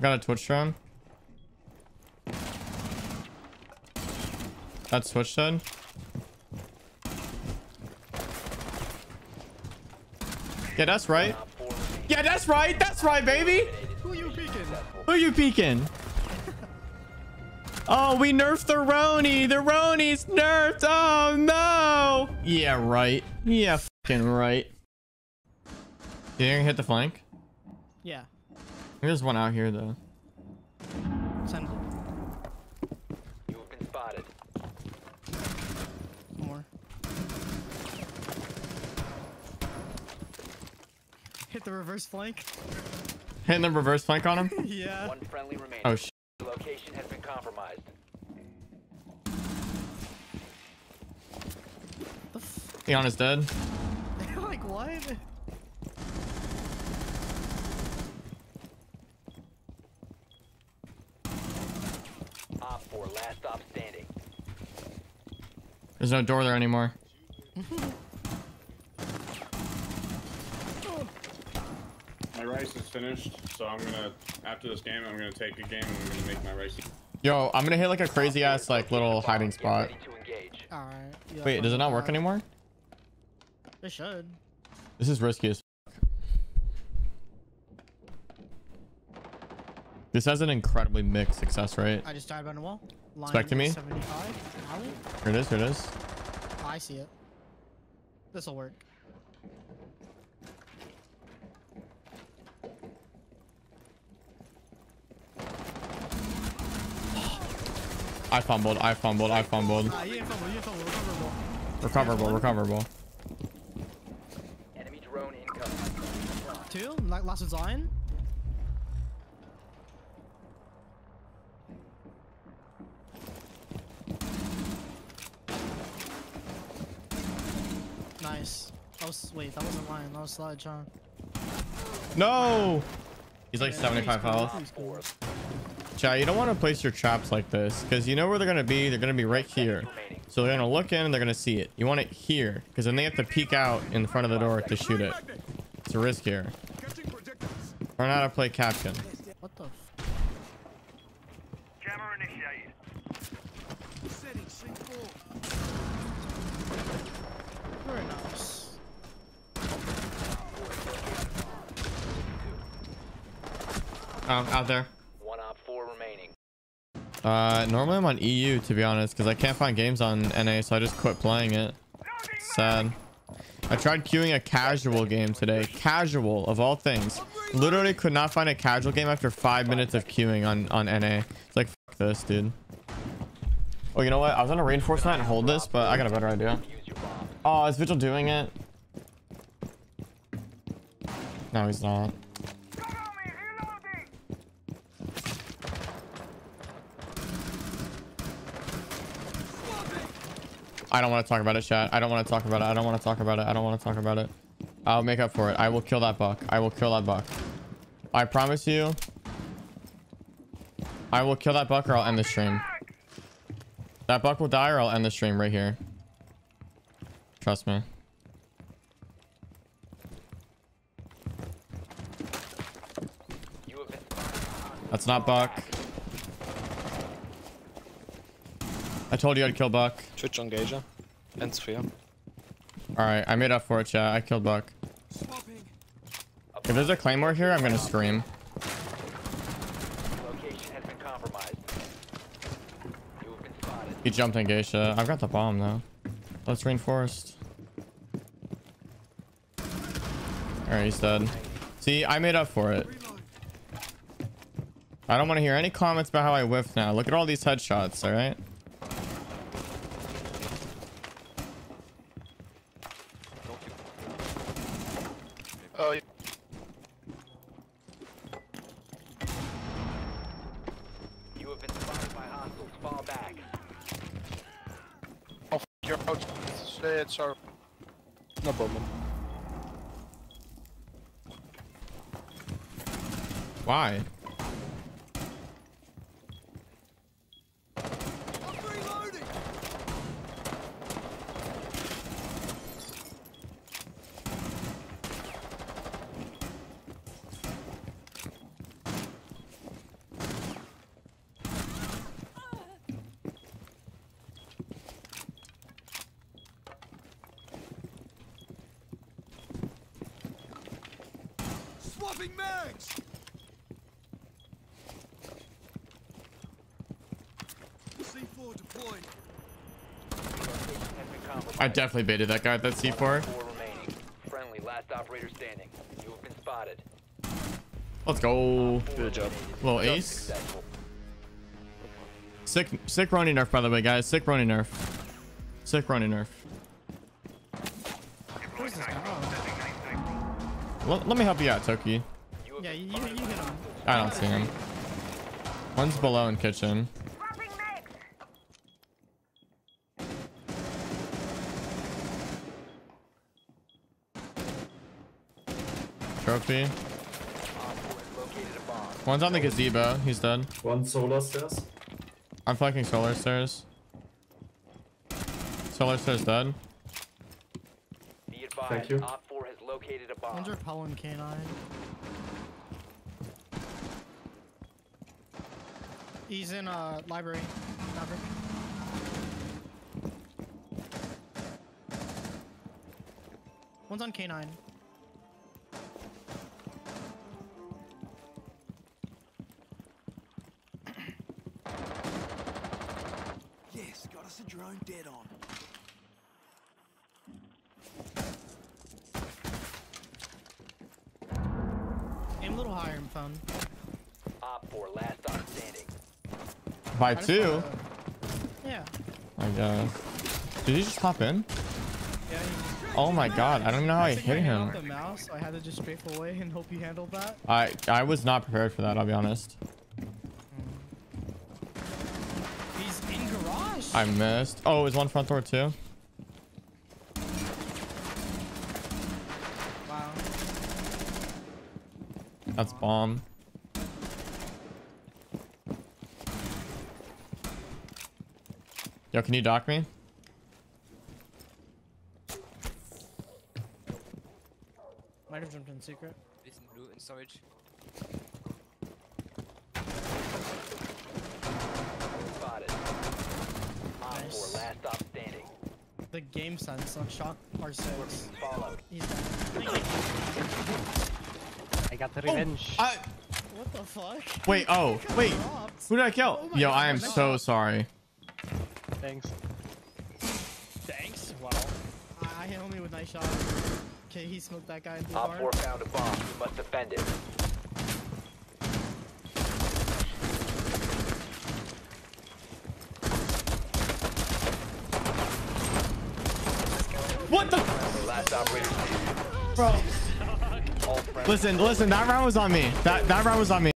Got a Twitch drone. That's Twitch dead. Yeah, that's right. Op 4 remaining. Yeah, that's right. That's right, baby. Who you peeking? Who you peeking? Oh, we nerfed the Roni. The Roni's nerfed. Oh, no. Yeah, right. Yeah, fucking right. You think I can hit the flank? Yeah. There's one out here, though. Send You have been spotted. more. Hit the reverse flank. Hitting the reverse flank on him? yeah. One friendly remaining. Oh, sh Your location has been compromised. The f- Iana's dead. like what? Last stop standing. There's no door there anymore. My rice is finished, so I'm gonna after this game I'm gonna take a game and I'm gonna make my rice. Yo, I'm gonna hit like a crazy ass like little hiding spot. ready to engage. All right. yeah, Wait, does it not work anymore? It should. This is risky as This has an incredibly mixed success rate. I just died behind the wall. Line Expecting me? Here it is, here it is. Oh, I see it. This'll work. I fumbled, I fumbled, I fumbled. You fumble, you fumble. Recoverable. Recoverable, recoverable. Enemy drone incoming. Two. Like last one's Lion. Nice. That was wait, that wasn't Lion. That was Sledge, huh? No! He's like Yeah, 75 he's cool, health. Chat, you don't want to place your traps like this because you know where they're going to be. They're going to be right here. So they're going to look in and they're going to see it. You want it here because then they have to peek out in front of the door to shoot it. It's a risk here. Learn how to play captain. What the? F Jammer initiated. Very nice. Um, out there. One op 4 remaining. Uh, normally I'm on EU to be honest because I can't find games on NA, so I just quit playing it. Sad. I tried queuing a casual game today. Casual of all things. Literally could not find a casual game after five minutes of queuing on on NA. It's like fuck this, dude. Oh, you know what? I was gonna reinforce that and hold this, but I got a better idea. Use your bomb. Oh, is Vigil doing it? No, he's not. I don't want to talk about it, chat. I don't want to talk about it. I don't want to talk about it. I don't want to talk about it. I'll make up for it. I will kill that buck. I will kill that buck. I promise you. I will kill that buck or I'll end the stream. That buck will die or I'll end the stream right here. Trust me. That's not buck. I told you I'd kill buck. Twitch engager and sphere. All right, I made up for it, chat. I killed buck. If there's a claymore here, I'm gonna scream. Location has been compromised. You have been spotted. He jumped in geisha. I've got the bomb though. Let's reinforced. Alright, he's dead. See, I made up for it. I don't want to hear any comments about how I whiffed now. Look at all these headshots, alright? Oh, yeah. You have been spotted by hostiles. Fall back. oh f you're out. Shit, sorry. No problem. Why? I definitely baited that guy at that C4. Four remaining. Friendly, last operator standing. You have been spotted. Let's go. Good job. Little ace. Successful. Sick, sick running nerf, by the way, guys. Sick running nerf. Sick running nerf. Where's this guy? Let, let me help you out, Toki. Yeah, you, you, you hit him. I don't see him. One's below in kitchen. Trophy. Op four has located a bomb. One's on the gazebo. He's dead. One solar stairs. I'm flanking solar stairs. Solar stairs dead. Thank you. Op 4 has located a bomb. One's repelling canine. He's in uh library. Maverick. One's on canine. Yes, got us a drone dead on. A little higher in phone. Op 4, last stop standing. By I two. Yeah. I guess. Did he just hop in? Yeah. he- Oh my god. I don't even know how I took hit my hand off him. The mouse, so I had to just strafe away and hope he handled that. I I was not prepared for that, I'll be honest. He's in garage. I missed. Oh, it was one front door too. Wow. That's bomb. Yo, can you dock me? Might have jumped in secret. Listen, blue in storage. Spotted. Nice. last stop standing. The game sense on Shawk R6. He's dead. I got the oh, revenge. I, What the fuck? wait, oh, wait. Who did I kill? Oh Yo, God, I am nice so sorry. Thanks. Thanks. Wow. I, I hit homie with nice shot. Okay, he smoked that guy in blue Op bar. 4 found a bomb. You must defend it. What the? Last operator. Bro. Listen, listen, that round was on me. That that round was on me.